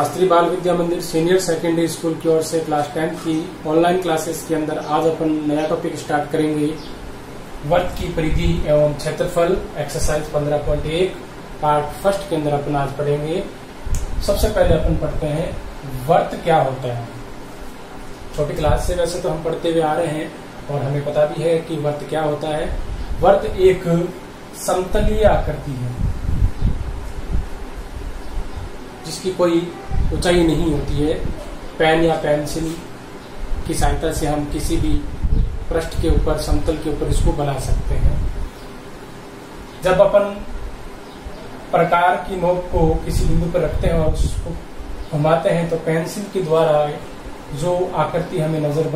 शास्त्री बाल विद्या मंदिर senior secondary school की ओर से क्लास टेंथ की ऑनलाइन क्लासेस के अंदर आज अपन नया टॉपिक स्टार्ट करेंगे। वर्त की परिधि एवं क्षेत्रफल एक्सरसाइज 15.1 पार्ट फ़र्स्ट के अंदर अपन आज पढ़ेंगे। सबसे पहले अपन पढ़ते हैं वर्त क्या होता है? छोटी क्लास से वैसे तो हम पढ़ते हुए आ रहे हैं और हमें पता भी है कि वर्त क्या होता है। वर्त एक समतलीय आकृति है। जिसकी कोई ऊंचाई नहीं होती है, पेन या पेंसिल की सहायता से हम किसी भी पृष्ठ के ऊपर, समतल के ऊपर इसको बना सकते हैं। जब अपन प्रकार की नोक को किसी बिंदु पर रखते हैं और उसको घुमाते हैं तो पेंसिल के द्वारा जो आकृति हमें नज़र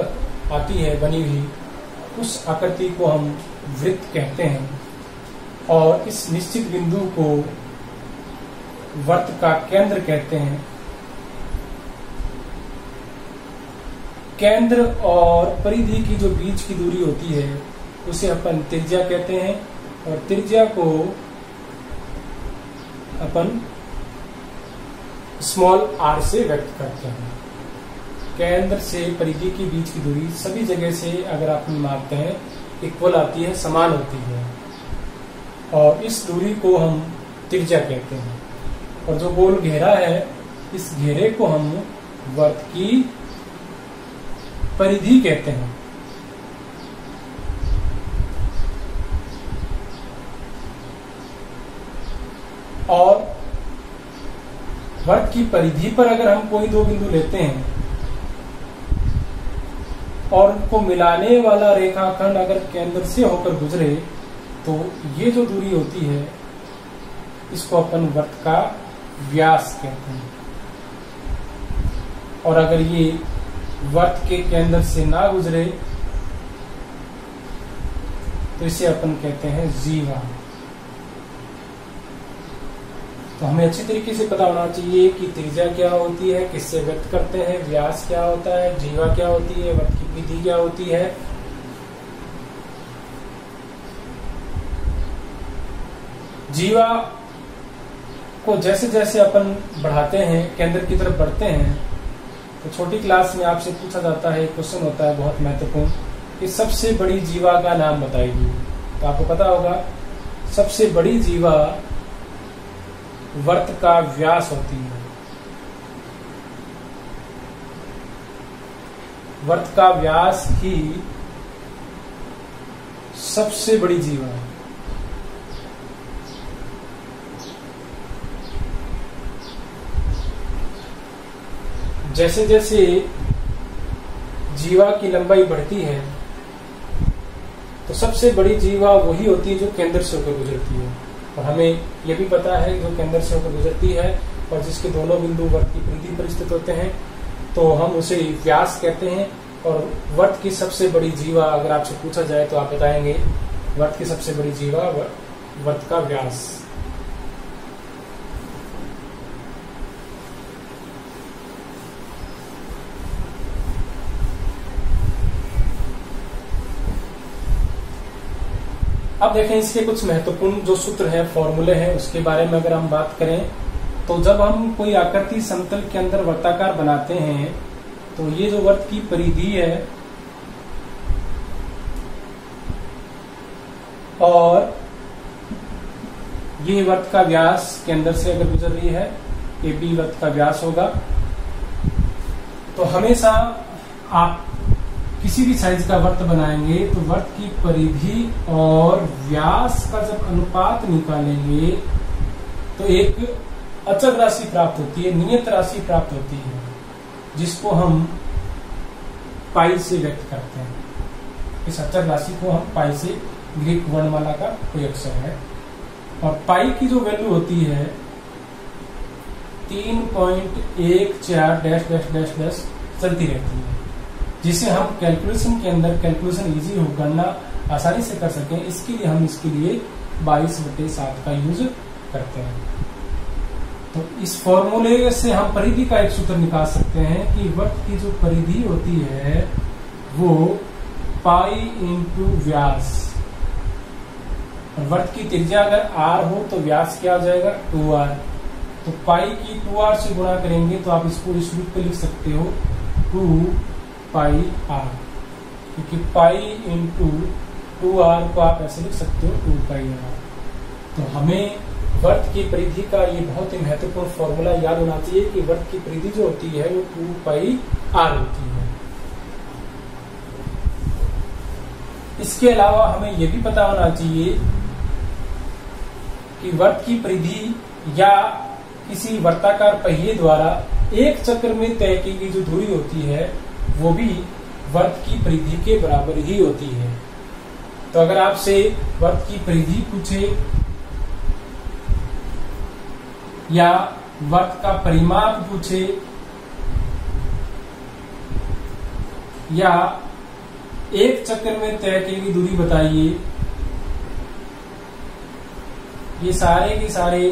आती है, बनी हुई, उस आकृति को हम वृत्त कहते हैं। और इस निश्चित बिंदु को वर्त का केंद्र कहते हैं। केंद्र और परिधि की जो बीच की दूरी होती है, उसे अपन त्रिज्या कहते हैं और त्रिज्या को अपन स्मॉल आर से व्यक्त करते हैं। केंद्र से परिधि के बीच की दूरी सभी जगह से अगर आप मापते हैं इक्वल आती है, समान होती है। और इस दूरी को हम त्रिज्या कहते हैं। और जो गोल घेरा है, इस घेरे को हम वर्त की परिधि कहते हैं। और वर्त की परिधि पर अगर हम कोई दो बिंदु लेते हैं, और उनको मिलाने वाला रेखाखंड अगर केंद्र से होकर गुजरे तो ये जो दूरी होती है, इसको अपन वर्त का व्यास कहते हैं। और अगर ये वर्त के केंद्र से ना गुजरे तो इसे अपन कहते हैं जीवा। तो हमें अच्छी तरीके से पता होना चाहिए कि त्रिज्या क्या होती है, किससे व्यक्त करते हैं, व्यास क्या होता है, जीवा क्या होती है वर्त की विधि क्या होती है। जीवा को जैसे जैसे अपन बढ़ाते हैं केंद्र की तरफ़ बढ़ते हैं तो छोटी क्लास में आपसे पूछा जाता है, क्वेश्चन होता है, बहुत महत्वपूर्ण, कि सबसे बड़ी जीवा का नाम बताएगी तो आपको पता होगा, सबसे बड़ी जीवा वर्त का व्यास होती है। वर्त का व्यास ही सबसे बड़ी जीवा है। जैसे जैसे जीवा की लंबाई बढ़ती है तो सबसे बड़ी जीवा वही होती है जो केंद्र से होकर गुजरती है। और हमें यह भी पता है जो केंद्र से होकर गुजरती है और जिसके दोनों बिंदु वर्त की परिधि पर स्थित होते हैं तो हम उसे व्यास कहते हैं। और वर्त की सबसे बड़ी जीवा, अगर आपसे पूछा जाए तो आप बताएँगे वर्त की सबसे बड़ी जीवा वर्त का व्यास। अब देखें इसके कुछ महत्वपूर्ण जो सूत्र है फॉर्मूले हैं, उसके बारे में अगर हम बात करें तो जब हम कोई आकृति समतल के अंदर वर्ताकार बनाते हैं तो ये जो वर्त की परिधि है, और ये वर्त का व्यास के अंदर से अगर गुजर रही है ए बी वर्त का व्यास होगा। तो हमेशा आप किसी भी साइज़ का वर्त बनाएँगे तो वर्त की परिधि और व्यास का जब अनुपात निकालेंगे तो एक अचल राशि प्राप्त होती है, नियत राशि प्राप्त होती है, जिसको हम पाई से व्यक्त करते हैं। इस अचल राशि को हम पाई से ग्रीक वर्णमाला का कोई अक्षर है। और पाई की जो वैल्यू होती है, तीन पॉइंट एक चार डैश डैश डैश डैश चलती रहती है। जिसे हम कैलकुलेशन के अंदर कैलकुलेशन इजी हो गणना आसानी से कर सकें, इसके लिए हम इसके लिए बाईस बटे सात का यूज़ करते हैं। तो इस फॉर्मूले से हम परिधि का एक सूत्र निकाल सकते हैं कि वर्त की जो परिधि होती है, वो पाई इंटू व्यास। वर्त की त्रिज्या अगर आर हो तो व्यास क्या हो जाएगा? टू आर तो पाई की टू आर से गुणा करेंगे तो आप इसको इस रूप पे लिख सकते हो टू पाई आर, क्योंकि पाई इंटू टू आर को आप ऐसे लिख सकते हो टू पाई आर तो हमें वर्त की परिधि का ये बहुत ही महत्वपूर्ण फॉर्मूला याद होना चाहिए कि वर्त की परिधि जो होती है, वो टू पाई आर होती है। इसके अलावा हमें यह भी पता होना चाहिए कि वर्त की परिधि या किसी वर्ताकार पहिए द्वारा एक चक्र में तय की गई जो दूरी होती है वो भी वर्त की परिधि के बराबर ही होती है। तो अगर आपसे वर्त की परिधि पूछे या वर्त का परिमाप पूछे या एक चक्र में तय की गई दूरी बताइए, ये सारे के सारे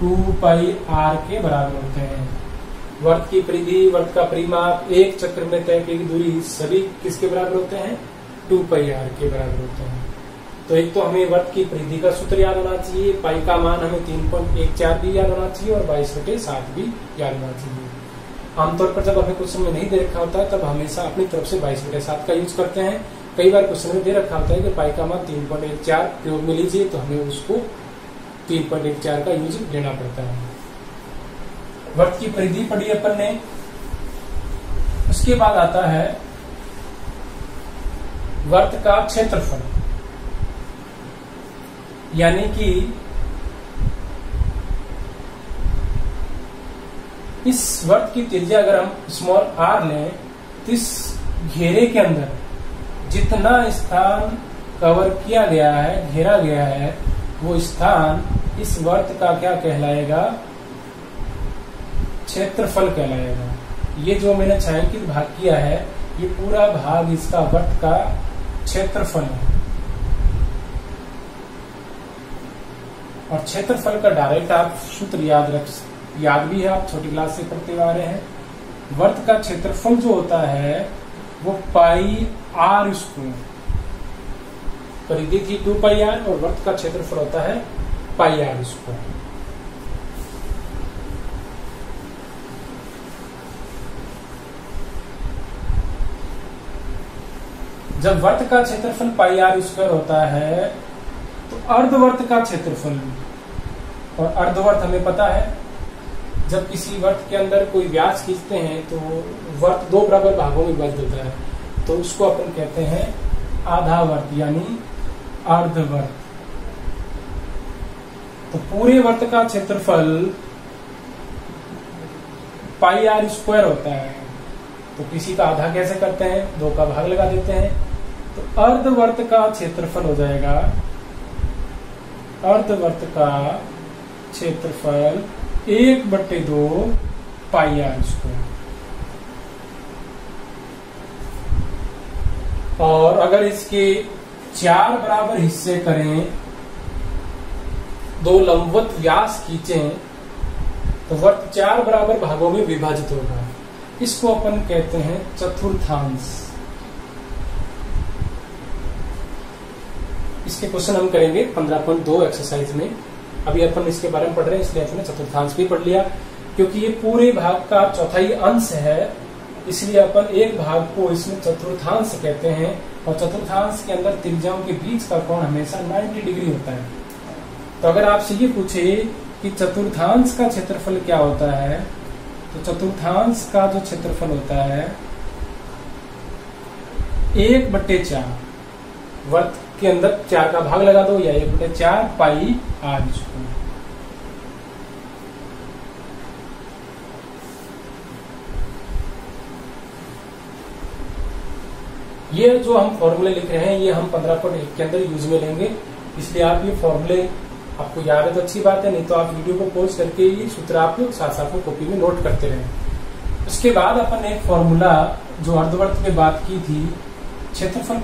टू पाई आर के बराबर होते हैं। वर्त की परिधि वर्त का परिमाप, एक चक्र में तय की दूरी, सभी किसके बराबर होते हैं? टू पाई आर के बराबर होते हैं। तो एक तो हमें वर्त की परिधि का सूत्र याद होना चाहिए, पाई का मान हमें तीन पॉइंट एक चार भी याद होना चाहिए और बाईस बटे सात भी याद होना चाहिए। आमतौर पर जब हमें क्वेश्चन में नहीं दे रखा होता है तब हमेशा अपनी तरफ़ से बाईस बटे सात का यूज़ करते हैं। कई बार क्वेश्चन में दे रखा होता है कि पाई का मान तीन पॉइंट एक चार प्रयोग में लीजिए तो हमें उसको तीन पॉइंट एक चार का यूज़ लेना पड़ता है। वर्त की परिधि पढ़ी अपन ने। उसके बाद आता है वर्त का क्षेत्रफल। यानी कि इस वर्त की त्रिज्या अगर हम स्मॉल आर लें तो इस घेरे के अंदर जितना स्थान कवर किया गया है, घेरा गया है, वो स्थान इस वर्त का क्या कहलाएगा? क्षेत्रफल कहलाएगा। ये जो मैंने छायांकित भाग किया है, ये पूरा भाग इसका वर्त का क्षेत्रफल है। और क्षेत्रफल का डायरेक्ट आप सूत्र याद रख याद भी है, आप छोटी क्लास से पढ़ते आ रहे हैं। वर्त का क्षेत्रफल जो होता है, वो पाई आर स्क्वायर परिधि थी टू पाई आर और वर्त का क्षेत्रफल होता है पाई आर स्क्वायर जब वर्त का क्षेत्रफल पाई आर स्क्वायर होता है तो अर्धवर्त का क्षेत्रफल। और अर्धवर्त हमें पता है, जब किसी वर्त के अंदर कोई व्यास खींचते हैं तो वर्त दो बराबर भागों में विभाजित होता है। तो उसको अपन कहते हैं आधा वर्त यानी अर्धवर्त। तो पूरे वर्त का क्षेत्रफल पाई आर स्क्वायर होता है। तो किसी का आधा कैसे करते हैं? दो का भाग लगा देते हैं। तो अर्धवर्त का क्षेत्रफल हो जाएगा। अर्धवर्त का क्षेत्रफल एक बट्टे दो पाई आर स्क्वायर। और अगर इसके चार बराबर हिस्से करें, दो लंबवत व्यास खींचें तो वर्त चार बराबर भागों में विभाजित होगा। इसको अपन कहते हैं चतुर्थांश। इसके क्वेश्चन हम करेंगे 15.2 एक्सरसाइज में। अभी अपन इसके बारे में पढ़ रहे हैं, इसलिए अपने चतुर्थांश भी पढ़ लिया। क्योंकि ये पूरे भाग का चौथाई अंश है, इसलिए अपन एक भाग को इसमें चतुर्थांश कहते हैं। और चतुर्थांश के अंदर त्रिज्याओं के बीच का कोण हमेशा 90 डिग्री होता है। तो अगर आपसे ये पूछे कि चतुर्थांश का क्षेत्रफल क्या होता है तो चतुर्थांश का जो क्षेत्रफल होता है, एक बट्टे चार वर्त के अंदर चार का भाग लगा दो, या एक बटे चार पाई आर स्क्वायर। ये जो हम फॉर्मूले लिख रहे हैं, ये हम पंद्रह पॉइंट एक के अंदर यूज़ में लेंगे। इसलिए आप ये फॉर्मूले आपको याद है तो अच्छी बात है, नहीं तो आप वीडियो को पोस्ट करके ये सूत्र आप साथ साथ में कॉपी में नोट करते रहें। उसके बाद अपन ने एक फॉर्मूला जो अर्धवर्त में बात की थी, क्षेत्रफल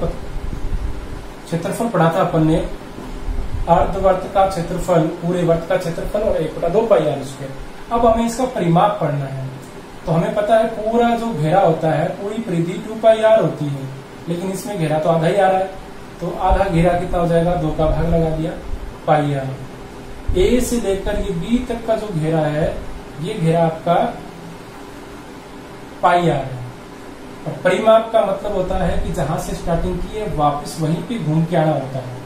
क्षेत्रफल पढ़ा था अपन ने। अर्धवर्त का क्षेत्रफल, पूरे वर्त का क्षेत्रफल और एक बटा दो पाई आर स्क्वायर। अब हमें इसका परिमाप पढ़ना है। तो हमें पता है पूरा जो घेरा होता है, पूरी परिधि टू पाई आर होती है। लेकिन इसमें घेरा तो आधा ही आ रहा है। तो आधा घेरा कितना हो जाएगा? दो का भाग लगा दिया, पाई आर। ए से लेकर ये बी तक का जो घेरा है, ये घेरा आपका पाई आर है। और परिमाप का मतलब होता है कि जहाँ से स्टार्टिंग की है, वापस वहीं पे घूम के आना होता है।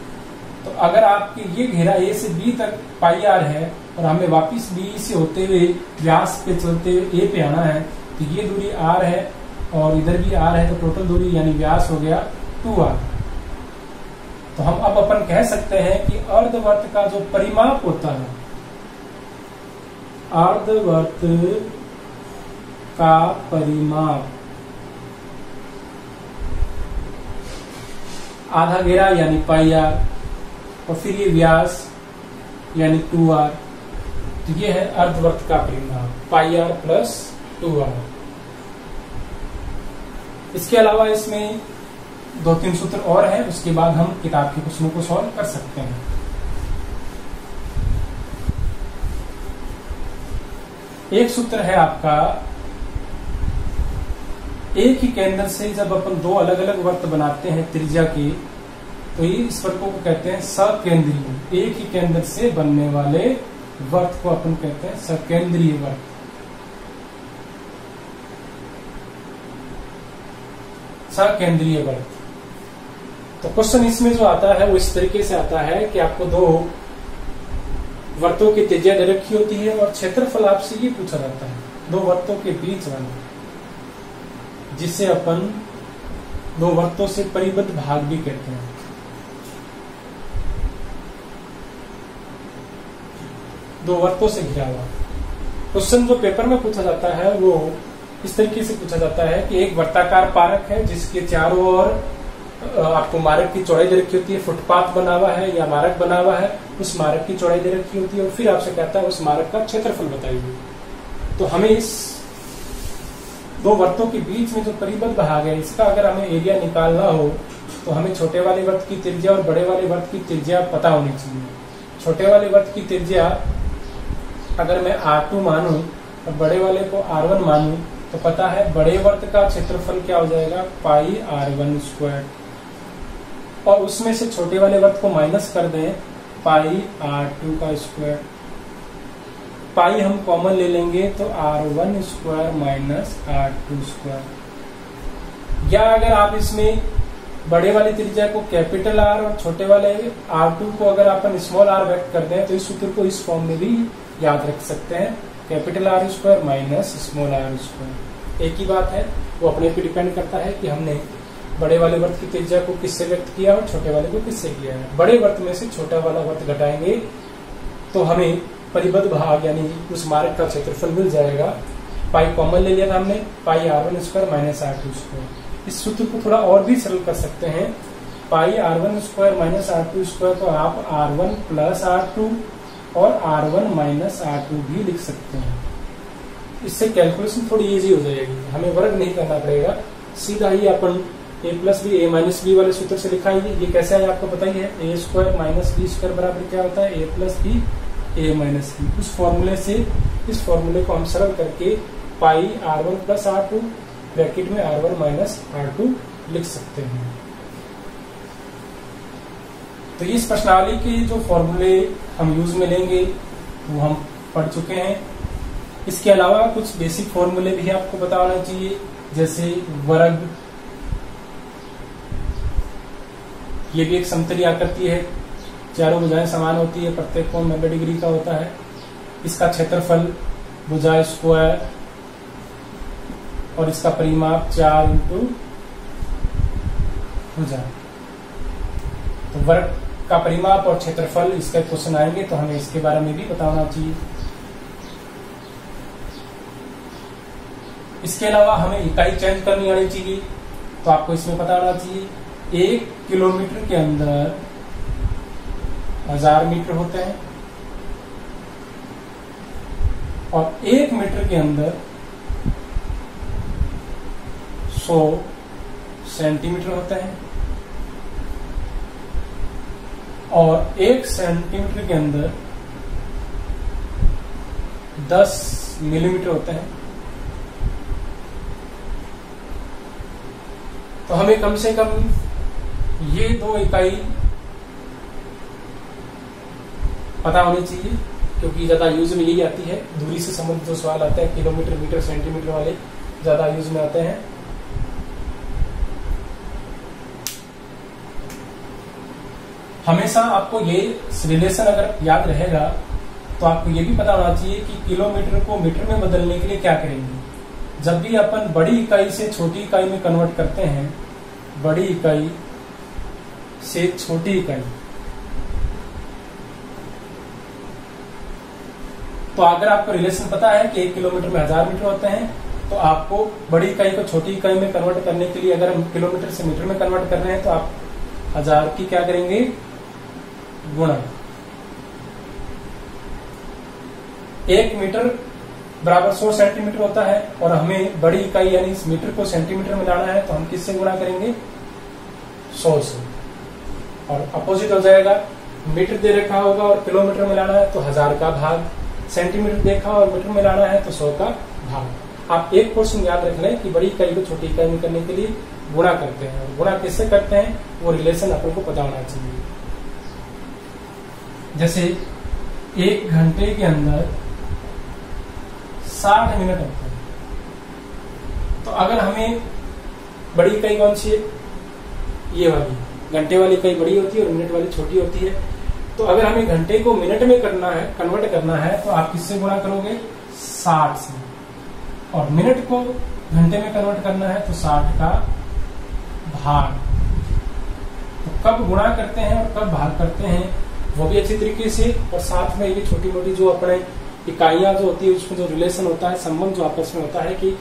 तो अगर आपके ये घेरा ए से बी तक पाई आर है और हमें वापस बी से होते हुए व्यास पे चलते हुए ए पे आना है तो ये दूरी आर है और इधर भी आर है तो टोटल दूरी यानी व्यास हो गया टू आर तो हम अब अपन कह सकते हैं कि अर्धवर्त का जो परिमाप होता है, अर्धवर्त का परिमाप आधा घेरा, यानी पाई आर और फिर ये व्यास, यानी टू आर तो ये है अर्धवर्त का परिमाप pi R plus two R इसके अलावा इसमें दो तीन सूत्र और है, उसके बाद हम किताब के प्रश्नों को सॉल्व कर सकते हैं। एक सूत्र है आपका एक ही केंद्र से जब अपन दो अलग अलग वर्त बनाते हैं त्रिज्या के तो ये इस वर्कों को कहते हैं सकेंद्रीय। एक ही केंद्र से बनने वाले वर्त को अपन कहते हैं सकेंद्रीय वर्त। सकेंद्रीय वर्त। तो क्वेश्चन इसमें जो आता है, वो इस तरीके से आता है कि आपको दो वर्तों की त्रिज्या दे रखी होती है और क्षेत्रफल आपसे ये पूछा जाता है। दो वर्तों के बीच वाले। जिसे अपन दो वर्तों से परिबद्ध भाग भी कहते हैं। दो वर्तों से घिरा हुआ। क्वेश्चन जो पेपर में पूछा जाता है, वो इस तरीके से पूछा जाता है कि एक वर्ताकार पारक है, जिसके चारों ओर आपको मार्ग की चौड़ाई दे रखी होती है, फुटपाथ बना हुआ है या मार्ग बना हुआ है, उस मार्ग की चौड़ाई दे रखी होती है और फिर आपसे कहता है, उस मार्ग का क्षेत्रफल बताइए। तो हमें इस दो वर्तों के बीच में जो परिबद्ध भाग है, इसका अगर हमें एरिया निकालना हो तो हमें छोटे वाले वर्त की त्रिज्या और बड़े वाले वर्त की त्रिज्या पता होनी चाहिए। छोटे वाले वर्त की त्रिज्या, अगर मैं आर टू मानू और बड़े वाले को आर वन मानू तो पता है बड़े वर्त का क्षेत्रफल क्या हो जाएगा? पाई आर वन स्क्वायर और उसमें से छोटे वाले वर्त को माइनस कर दें, पाई आर टू का स्क्वायर पाई हम कॉमन ले लेंगे तो R one square minus R two square या अगर आप इसमें बड़े वाली त्रिज्या को कैपिटल आर और छोटे वाले आर टू को अगर अपन स्मॉल आर व्यक्त कर दें तो इस सूत्र को इस फॉर्म में भी याद रख सकते हैं। Capital R square minus small R square एक ही बात है, वो अपने पे डिपेंड करता है कि हमने बड़े वाले वर्त की त्रिज्या को किससे व्यक्त किया और छोटे वाले को किससे किया है। बड़े वर्त में से छोटा वाला वर्त घटाएँगे तो हमें परिबद्ध भाग, यानी उस मार्ग का क्षेत्रफल मिल जाएगा। पाई कॉमन ले लिया था हमने, pi R one square minus R two square इस सूत्र को थोड़ा और भी सरल कर सकते हैं। Pi R one square minus R two square तो आप R one plus R two और R one minus R two भी लिख सकते हैं। इससे कैलकुलेशन थोड़ी इजी हो जाएगी। हमें वर्ग नहीं करना पड़ेगा। सीधा ही अपन A plus B A minus B वाले सूत्र से लिखाएँगे। ये कैसे आया आपको बताइए A square minus B square बराबर क्या होता है? A plus B A minus B उस फॉर्मूले से, इस फॉर्मूले को हम सरल करके pi R one plus R two bracket में R one minus R two लिख सकते हैं। तो इस प्रश्नावली के जो फॉर्मूले हम यूज़ में लेंगे वो हम पढ़ चुके हैं। इसके अलावा कुछ बेसिक फॉर्मूले भी आपको पता होना चाहिए, जैसे वर्ग। ये भी एक समतली आकृति है। चारों भुजाएँ समान होती है, प्रत्येक कोण नब्बे डिग्री का होता है। इसका क्षेत्रफल भुजा स्क्वायर और इसका परिमाप चार इंटू भुजा तो वर्ग का परिमाप और क्षेत्रफल इसका क्वेश्चन आएँगे तो हमें इसके बारे में भी पता होना चाहिए। इसके अलावा हमें इकाई चेंज करनी आनी चाहिए तो आपको इसमें पता होना चाहिए, एक किलोमीटर के अंदर हज़ार मीटर होते हैं। और एक मीटर के अंदर सौ सेंटीमीटर होते हैं। और एक सेंटीमीटर के अंदर दस मिलीमीटर होते हैं। तो हमें कम से कम ये दो इकाई पता होनी चाहिए, क्योंकि ज़्यादा यूज़ में यही आती है। दूरी से संबंधित जो सवाल आते हैं, किलोमीटर, मीटर सेंटीमीटर वाले ज़्यादा यूज़ में आते हैं। हमेशा आपको ये रिलेशन अगर याद रहेगा तो आपको ये भी पता होना चाहिए कि किलोमीटर को मीटर में बदलने के लिए क्या करेंगे। जब भी अपन बड़ी इकाई से छोटी इकाई में कन्वर्ट करते हैं, बड़ी इकाई से छोटी इकाई तो अगर आपको रिलेशन पता है कि एक किलोमीटर में हज़ार मीटर होते हैं तो आपको बड़ी इकाई को छोटी इकाई में कन्वर्ट करने के लिए अगर हम किलोमीटर से मीटर में कन्वर्ट कर रहे हैं तो आप हज़ार की क्या करेंगे? गुणा। एक मीटर बराबर 100 सेंटीमीटर होता है और हमें बड़ी इकाई यानी इस मीटर को सेंटीमीटर में लाना है तो हम किससे गुणा करेंगे? 100 से। और अपोजिट हो जाएगा। मीटर दे रखा होगा और किलोमीटर में लाना है तो हज़ार का भाग। सेंटीमीटर देखा और मीटर में लाना है तो सौ का भाग। आप एक क्वेश्चन याद रख लें कि बड़ी इकाई को छोटी इकाई में करने के लिए गुणा करते हैं। और गुणा किससे करते हैं? वो रिलेशन अपन को पता होना चाहिए। जैसे एक घंटे के अंदर साठ मिनट होते हैं। तो अगर हमें बड़ी इकाई कौन सी है? ये वाली। घंटे वाली इकाई बड़ी होती है और मिनट वाली छोटी होती है। तो अगर हमें घंटे को मिनट में करना है कन्वर्ट करना है तो आप किससे गुणा करोगे? साठ से। और मिनट को घंटे में कन्वर्ट करना है तो साठ का भाग। तो कब गुणा करते हैं और कब भाग करते हैं, वो भी अच्छी तरीके से। और साथ में ये छोटी मोटी जो अपने इकाइयाँ जो होती है, उसमें जो रिलेशन होता है, संबंध जो आपस में होता है कि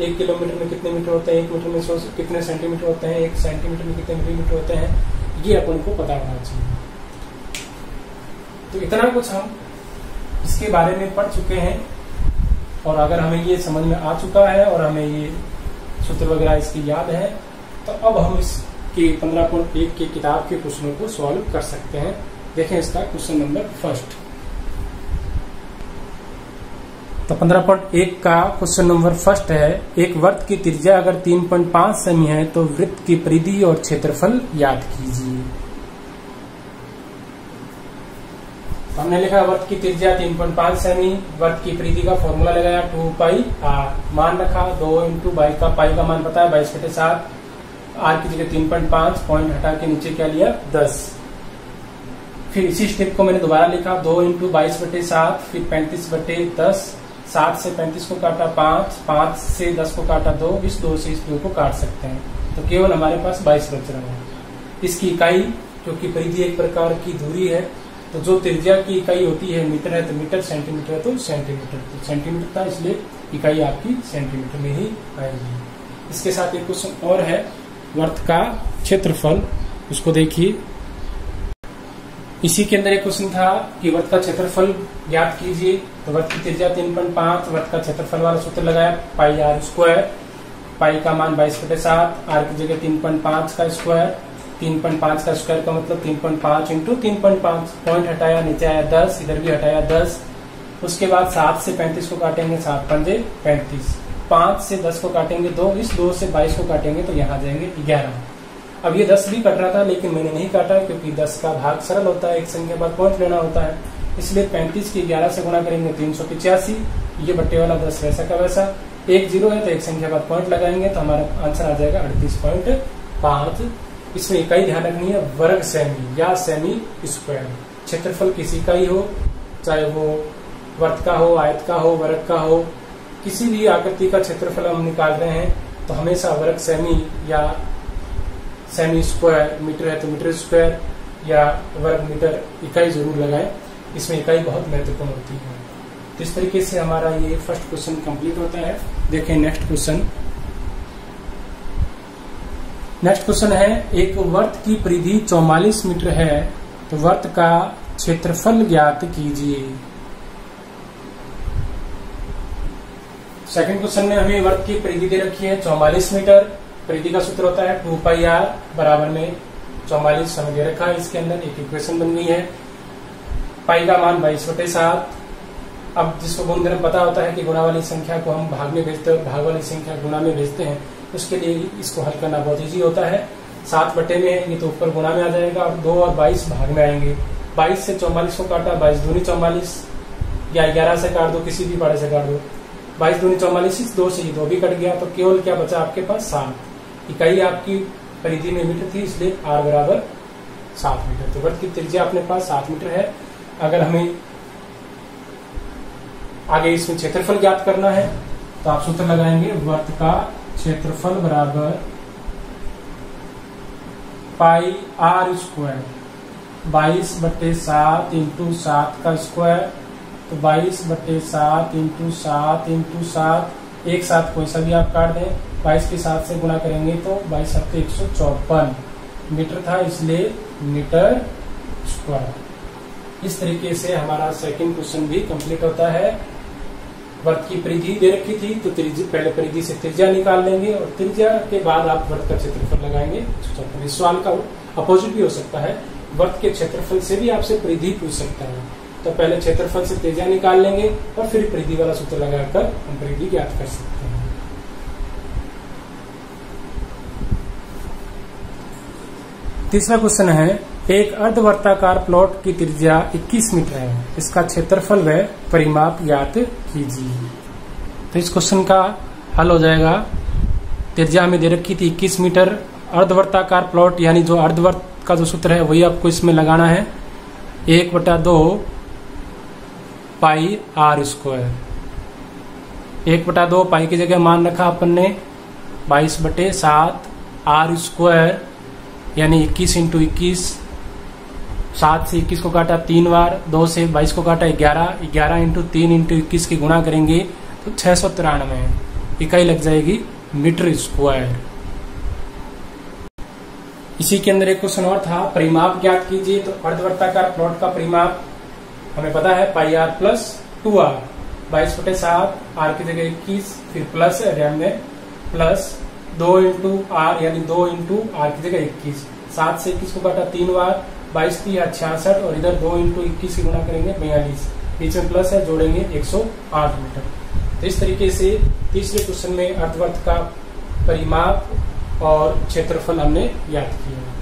एक किलोमीटर में कितने मीटर होते हैं, एक मीटर में कितने सेंटीमीटर होते हैं, एक सेंटीमीटर में कितने मिलीमीटर होते हैं, ये अपन को पता होना चाहिए। तो इतना कुछ हम इसके बारे में पढ़ चुके हैं और अगर हमें ये समझ में आ चुका है और हमें ये सूत्र वगैरह इसकी याद है तो अब हम इसके पंद्रह पॉइंट एक की किताब के क्वेश्चनों को सॉल्व कर सकते हैं। देखें इसका क्वेश्चन नंबर फ़र्स्ट तो पंद्रह पॉइंट एक का क्वेश्चन नंबर फ़र्स्ट है। एक वर्त की त्रिज्या अगर तीन पॉइंट पाँच सेमी है तो वृत्त की परिधि और क्षेत्रफल याद कीजिए तो हमने लिखा वर्त की त्रिज्या तीन पॉइंट पाँच सेमी वर्त की परिधि का फॉर्मूला लगाया, टू पाई आर मान रखा, दो इंटू बाई का, पाई का मान पता है बाईस बटे सात, आर की जगह तीन पॉइंट पाँच, पॉइंट हटा के नीचे क्या लिया, दस। फिर इसी स्टेप को मैंने दोबारा लिखा, दो इंटू बाईस बटे सात, फिर पैंतीस बटे दस, सात से पैंतीस को काटा पाँच पाँच से दस को काटा दो, इस दो से इस दो को काट सकते हैं। तो केवल हमारे पास बाईस बच रहा है। इसकी इकाई, जो क्योंकि परिधि एक प्रकार की दूरी है तो जो त्रिज्या की इकाई होती है मीटर है तो मीटर सेंटीमीटर है तो सेंटीमीटर तो सेंटीमीटर था इसलिए इकाई आपकी सेंटीमीटर में ही आएगी। इसके साथ एक क्वेश्चन और है, वर्त का क्षेत्रफल, उसको देखिए। इसी के अंदर एक क्वेश्चन था कि वर्त का क्षेत्रफल ज्ञात कीजिए। तो वर्त की त्रिज्या तीन पॉइंट पाँच, वर्त का क्षेत्रफल वाला सूत्र लगाया, पाई आर स्क्वायर, पाई का मान बाईस बटे सात, आर की जगह तीन पॉइंट पाँच का स्क्वायर तीन पॉइंट पाँच का स्क्वायर का मतलब तीन पॉइंट पाँच इंटू तीन पॉइंट पाँच पॉइंट हटाया, नीचे आया दस, इधर भी हटाया दस। उसके बाद सात से पैंतीस को काटेंगे सात, पंजे पैंतीस। पाँच से दस को काटेंगे दो, इस दो से बाईस को काटेंगे तो यहाँ जाएँगे ग्यारह। अब ये दस भी कट रहा था, लेकिन मैंने नहीं काटा क्योंकि दस का भाग सरल होता है, एक संख्या बाद पॉइंट लेना होता है। इसलिए पैंतीस की ग्यारह से गुणा करेंगे तीन सौ पिचासी, ये बट्टे वाला दस वैसा का वैसा। एक ज़ीरो है तो एक संख्या बाद पॉइंट लगाएँगे तो हमारा आंसर आ जाएगा अड़तीस पॉइंट पाँच। इसमें इकाई ध्यान रखनी है, वर्ग सेमी या सेमी स्क्वायर। क्षेत्रफल किसी का ही हो, चाहे वो वर्त का हो, आयत का हो, वर्ग का हो, किसी भी आकृति का क्षेत्रफल हम निकाल रहे हैं तो हमेशा वर्ग सेमी या सेमी स्क्वायर मीटर है तो मीटर स्क्वायर या वर्ग मीटर इकाई ज़रूर लगाएँ। इसमें इकाई बहुत महत्वपूर्ण होती है। तो इस तरीके से हमारा ये फ़र्स्ट क्वेश्चन कंप्लीट होता है। देखें नेक्स्ट क्वेश्चन नेक्स्ट क्वेश्चन है, एक वर्त की परिधि 44 मीटर है तो वर्त का क्षेत्रफल ज्ञात कीजिए। सेकंड क्वेश्चन में हमें वर्त की परिधि दे रखी है 44 मीटर। परिधि का सूत्र होता है टू पाई आर बराबर में चौवालीस समय दे रखा है, इसके अंदर एक इक्वेशन बन गई है। पाई का मान बाईस बटे सात अब जिसको गुणधर्म पता होता है कि गुणा वाली संख्या को हम भाग में भेजते हैं, भाग वाली संख्या गुणा में भेजते हैं, उसके लिए इसको हल करना बहुत ईजी होता है। सात बटे में ये तो ऊपर गुणा में आ जाएगा, और दो और बाईस भाग में आएँगे। बाईस से चौवालीस को काटा, बाईस दूनी चौवालीस, या ग्यारह से काट दो, किसी भी पाड़े से काट दो। बाईस दूनी चौवालीस दो से दो भी कट गया तो केवल क्या बचा आपके पास? सात। इकाई आपकी परिधि में मीटर थी, इसलिए आर बराबर सात मीटर। तो वृत्त की त्रिज्या अपने पास सात मीटर है। अगर हमें आगे इसमें क्षेत्रफल ज्ञात करना है। तो आप सूत्र लगाएँगे वृत्त का क्षेत्रफल बराबर पाई आर स्क्वायर। बाईस बटे सात इंटू सात का स्क्वायर। तो बाईस बटे सात इंटू सात इंटू सात, एक साथ कोई सा भी आप काट दें। बाईस के साथ से गुणा करेंगे तो बाईस सात एक सौ चौपन मीटर था इसलिए मीटर स्क्वायर। इस तरीके से हमारा सेकंड क्वेश्चन भी कंप्लीट होता है। वर्त की परिधि दे रखी थी तो पहले परिधि से त्रिज्या निकाल लेंगे और त्रिज्या के बाद आप वर्त का क्षेत्रफल लगाएँगे सवाल का अपोजिट भी हो सकता है। वर्त के क्षेत्रफल से भी आपसे परिधि पूछ सकता है। तो पहले क्षेत्रफल से त्रिज्या निकाल लेंगे और फिर परिधि वाला सूत्र लगाकर हम परिधि ज्ञात कर सकते हैं। तीसरा क्वेश्चन है एक अर्धवर्ताकार प्लॉट की त्रिज्या 21 मीटर है। इसका क्षेत्रफल व परिमाप ज्ञात कीजिए। तो इस क्वेश्चन का हल हो जाएगा। त्रिज्या में दे रखी थी 21 मीटर। अर्धवर्ताकार प्लॉट, यानी जो अर्धवर्त का जो सूत्र है, वही आपको इसमें लगाना है। एक बटा दो पाई आर स्क्वायर। एक बटा दो पाई की जगह मान रखा अपन ने। बाईस बटे सात आर स्क्वायर, यानी इक्कीस इंटू इक्कीस। सात से इक्कीस को काटा तीन बार, दो से बाईस को काटा ग्यारह ग्यारह इंटू तीन इंटू इक्कीस की गुणा करेंगे तो छह सौ तिरानवे। इकाई लग जाएगी मीटर स्क्वायर। इसी के अंदर एक क्वेश्चन और था, परिमाप ज्ञात कीजिए तो अर्धवर्ताकार प्लॉट का परिमाप हमें पता है, pi R plus two R. बाईस बटे सात, आर की जगह इक्कीस, फिर प्लस में प्लस दो इंटू आर, यानी दो इंटू आर की जगह इक्कीस। सात से इक्कीस को काटा तीन बार बाईस की छियासठ और इधर दो इंटू इक्कीस गुणा करेंगे बयालीस। बीच में प्लस है, जोड़ेंगे एक सौ आठ मीटर। तो इस तरीके से तीसरे क्वेश्चन में अर्थवर्थ का परिमाप और क्षेत्रफल हमने याद किया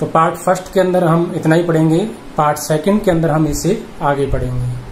तो पार्ट फ़र्स्ट के अंदर हम इतना ही पढ़ेंगे पार्ट सेकंड के अंदर हम इसे आगे पढ़ेंगे।